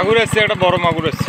মাগুর আছে একটা বড় মাগুর আছে।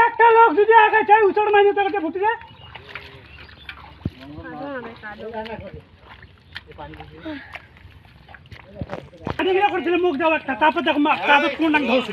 একটা লোক যদি আগে চাই উচড় মাইনে তাকে ফুটে যায় করছিল মুখ দাও একটা তারপর দেখো মা কাগজ কোন ধরছে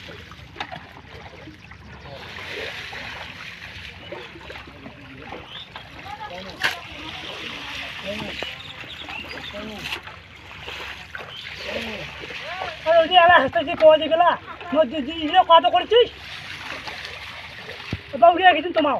যে কলেজে গেলা ইলে কত করছিস এবার উড়ে রেখেছেন তোমাও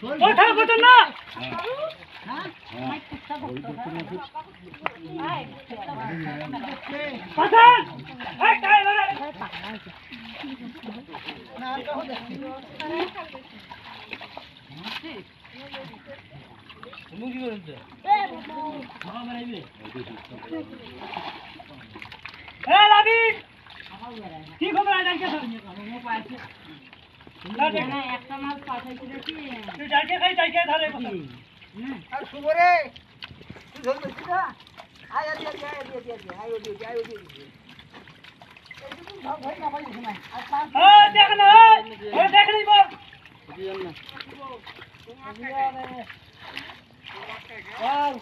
হন। ওঠা কত না পাঠান এই, কাই ধরে। এই, লাবিব। কি একটা তুই ডাকে খাই ডাকে ধরে আর শুভরে তুই ধরে বসছিস না আয় আয় আয় আয় আয় আয় আয় আয় দেখ নি বল বল